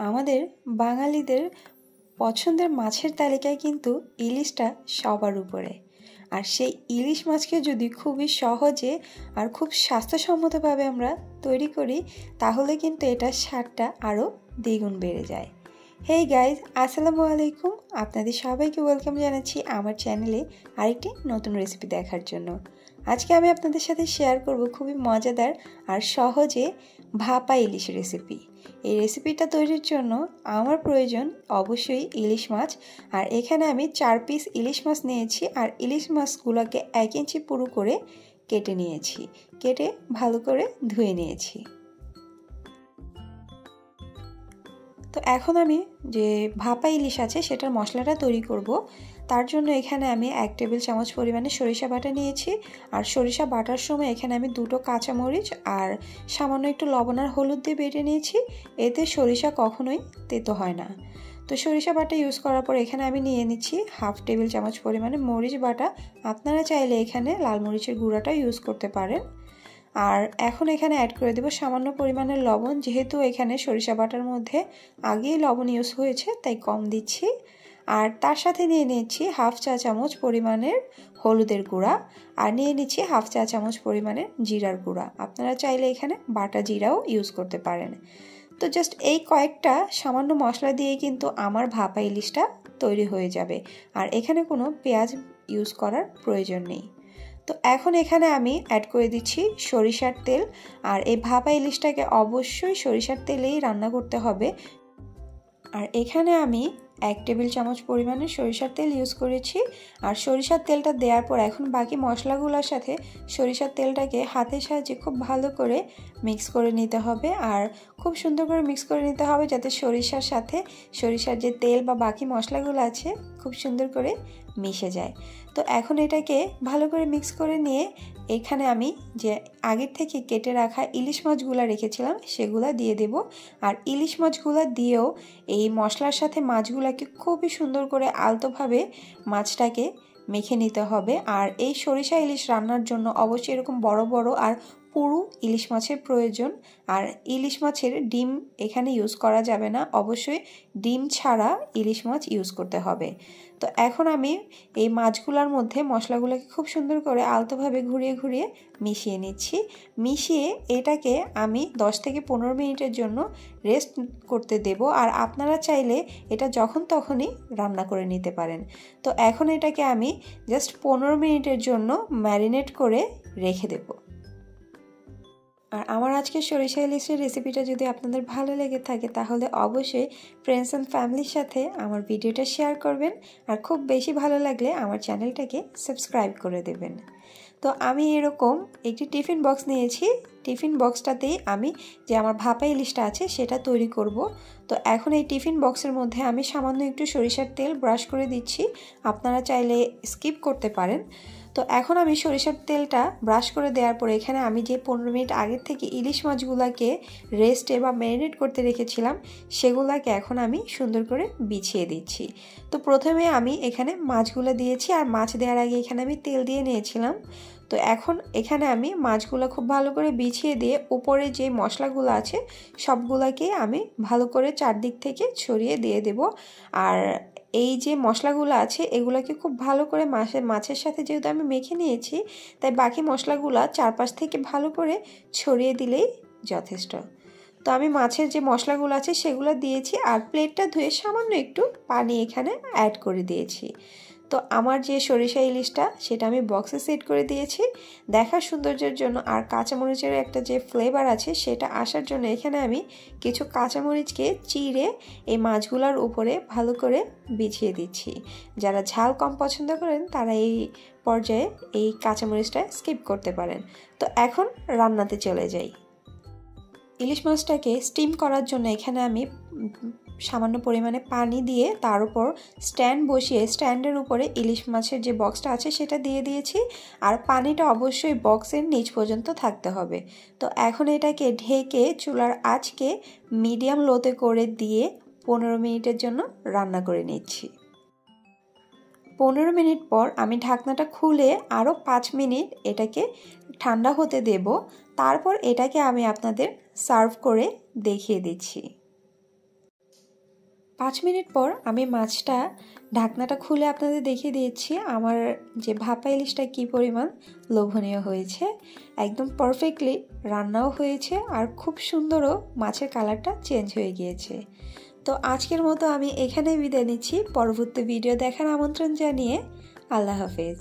আমাদের বাঙালিদের পছন্দের মাছের তালিকায় কিন্তু ইলিশটা সবার উপরে। আর সেই ইলিশ মাছকে যদি খুবই সহজে আর খুব স্বাস্থ্যসম্মতভাবে আমরা তৈরি করি, তাহলে কিন্তু এটার স্বাদটা আরও দ্বিগুণ বেড়ে যায়। হেই গাইজ আসসালামু আলাইকুম। আপনাদের সবাইকে ওয়েলকাম জানাচ্ছি আমার চ্যানেলে আরেকটি নতুন রেসিপি দেখার জন্য। আজকে আমি আপনাদের সাথে শেয়ার করব খুবই মজাদার আর সহজে ভাপা ইলিশ রেসিপি এই রেসিপিটা তৈরির জন্য আমার প্রয়োজন অবশ্যই ইলিশ মাছ। আর এখানে আমি চার পিস ইলিশ মাছ নিয়েছি আর ইলিশ মাছগুলোকে এক ইঞ্চি পুরো করে কেটে নিয়েছি। কেটে ভালো করে ধুয়ে নিয়েছি। তো এখন আমি যে ভাপা ইলিশ আছে সেটার মশলাটা তৈরি করব। তার জন্য এখানে আমি এক টেবিল চামচ পরিমাণে সরিষা বাটা নিয়েছি। আর সরিষা বাটার সময় এখানে আমি দুটো কাঁচামরিচ আর সামান্য একটু লবণ আর হলুদ দিয়ে বেটে নিয়েছি। এতে সরিষা কখনোই তেতো হয় না। তো সরিষা বাটা ইউজ করার পর এখানে আমি নিয়ে নিচ্ছি হাফ টেবিল চামচ পরিমাণে মরিচ বাটা। আপনারা চাইলে এখানে লাল মরিচের গুঁড়াটা ইউজ করতে পারেন। আর এখন এখানে অ্যাড করে দেবো সামান্য পরিমাণের লবণ, যেহেতু এখানে সরিষা বাটার মধ্যে আগেই লবণ ইউজ হয়েছে, তাই কম দিচ্ছি। আর তার সাথে নিয়ে নিচ্ছি হাফ চা চামচ পরিমাণের হলুদের গুঁড়া, আর নিয়ে নিচ্ছি হাফ চা চামচ পরিমাণের জিরার গুঁড়া। আপনারা চাইলে এখানে বাটা জিরাও ইউজ করতে পারেন। তো জাস্ট এই কয়েকটা সামান্য মশলা দিয়ে কিন্তু আমার ভাপা ইলিশটা তৈরি হয়ে যাবে। আর এখানে কোনো পেঁয়াজ ইউজ করার প্রয়োজন নেই। তো এখন এখানে আমি অ্যাড করে দিচ্ছি সরিষার তেল। আর এই ভাপা ইলিশটাকে অবশ্যই সরিষার তেলেই রান্না করতে হবে। আর এখানে আমি এক টেবিল চামচ পরিমাণে সরিষার তেল ইউজ করেছি। আর সরিষার তেলটা দেওয়ার পর এখন বাকি মশলাগুলোর সাথে সরিষার তেলটাকে হাতের সাহায্যে খুব ভালো করে মিক্স করে নিতে হবে। আর খুব সুন্দর করে মিক্স করে নিতে হবে যাতে সরিষার সাথে সরিষার যে তেল বা বাকি মশলাগুলো আছে খুব সুন্দর করে মিশে যায়। তো এখন এটাকে ভালো করে মিক্স করে নিয়ে এখানে আমি যে আগের থেকে কেটে রাখা ইলিশ মাছগুলো রেখেছিলাম, সেগুলো দিয়ে দেব। আর ইলিশ মাছগুলো দিয়েও এই মশলার সাথে মাছগুলোকে খুবই সুন্দর করে আলতোভাবে মাছটাকে মেখে নিতে হবে। আর এই সরিষা ইলিশ রান্নার জন্য অবশ্যই এরকম বড় বড় আর পুরো, ইলিশ মাছের প্রয়োজন। আর ইলিশ মাছের ডিম এখানে ইউজ করা যাবে না। অবশ্যই ডিম ছাড়া ইলিশ মাছ ইউজ করতে হবে। তো এখন আমি এই মাছগুলোর মধ্যে মশলাগুলোকে খুব সুন্দর করে আলতোভাবে ঘুরিয়ে ঘুরিয়ে মিশিয়ে নিচ্ছি। মিশিয়ে এটাকে আমি 10 থেকে পনেরো মিনিটের জন্য রেস্ট করতে দেব। আর আপনারা চাইলে এটা যখন তখনই রান্না করে নিতে পারেন। তো এখন এটাকে আমি জাস্ট পনেরো মিনিটের জন্য ম্যারিনেট করে রেখে দেবো। আর আমার আজকে সরিষা ইলিশের রেসিপিটা যদি আপনাদের ভালো লেগে থাকে, তাহলে অবশ্যই ফ্রেন্ডস অ্যান্ড ফ্যামিলির সাথে আমার ভিডিওটা শেয়ার করবেন। আর খুব বেশি ভালো লাগলে আমার চ্যানেলটাকে সাবস্ক্রাইব করে দেবেন। তো আমি এরকম একটি টিফিন বক্স নিয়েছি। টিফিন বক্সটাতেই আমি যে আমার ভাপা ইলিশটা আছে সেটা তৈরি করব। তো এখন এই টিফিন বক্সের মধ্যে আমি সামান্য একটু সরিষার তেল ব্রাশ করে দিচ্ছি। আপনারা চাইলে স্কিপ করতে পারেন। তো এখন আমি সরিষার তেলটা ব্রাশ করে দেওয়ার পরে এখানে আমি যে পনেরো মিনিট আগের থেকে ইলিশ মাছগুলোকে রেস্টে বা ম্যারিনেট করতে রেখেছিলাম, সেগুলোকে এখন আমি সুন্দর করে বিছিয়ে দিচ্ছি। তো প্রথমে আমি এখানে মাছগুলো দিয়েছি আর মাছ দেওয়ার আগে এখানে আমি তেল দিয়ে নিয়েছিলাম। তো এখন এখানে আমি মাছগুলো খুব ভালো করে বিছিয়ে দিয়ে উপরে যে মশলাগুলো আছে, সবগুলোকে আমি ভালো করে চারদিক থেকে ছড়িয়ে দিয়ে দেব। আর এই যে মশলাগুলো আছে, এগুলোকে খুব ভালো করে মাছের মাছের সাথে যেহেতু আমি মেখে নিয়েছি, তাই বাকি মশলাগুলো চারপাশ থেকে ভালো করে ছড়িয়ে দিলেই যথেষ্ট। তো আমি মাছের যে মশলাগুলো আছে, সেগুলো দিয়েছি আর প্লেটটা ধুয়ে সামান্য একটু পানি এখানে অ্যাড করে দিয়েছি। তো আমার যে সরিষা ইলিশটা, সেটা আমি বক্সে সেট করে দিয়েছি। দেখার সৌন্দর্যের জন্য আর কাঁচামরিচের একটা যে ফ্লেভার আছে, সেটা আসার জন্য এখানে আমি কিছু কাঁচামরিচকে চিড়ে এই মাছগুলোর উপরে ভালো করে বিছিয়ে দিচ্ছি। যারা ঝাল কম পছন্দ করেন, তারা এই পর্যায়ে এই কাঁচামরিচটা স্কিপ করতে পারেন। তো এখন রান্নাতে চলে যাই। ইলিশ মাছটাকে স্টিম করার জন্য এখানে আমি সামান্য পরিমাণে পানি দিয়ে তার উপর স্ট্যান্ড বসিয়ে, স্ট্যান্ডের উপরে ইলিশ মাছের যে বক্সটা আছে সেটা দিয়ে দিয়েছি। আর পানিটা অবশ্যই বক্সের নিচ পর্যন্ত থাকতে হবে। তো এখন এটাকে ঢেকে চুলার আঁচকে মিডিয়াম লোতে করে দিয়ে পনেরো মিনিটের জন্য রান্না করে নিচ্ছি। পনেরো মিনিট পর আমি ঢাকনাটা খুলে আরও পাঁচ মিনিট এটাকে ঠান্ডা হতে দেব। তারপর এটাকে আমি আপনাদের সার্ভ করে দেখিয়ে দিচ্ছি। পাঁচ মিনিট পর আমি মাছটা, ঢাকনাটা খুলে আপনাদের দেখিয়ে দিয়েছি, আমার যে ভাপা ইলিশটা কী পরিমাণ লোভনীয় হয়েছে। একদম পারফেক্টলি রান্নাও হয়েছে আর খুব সুন্দরও মাছের কালারটা চেঞ্জ হয়ে গিয়েছে। তো আজকের মতো আমি এখানে বিদায় নিচ্ছি, পরবর্তী ভিডিও দেখার আমন্ত্রণ জানিয়ে আল্লাহ হাফেজ।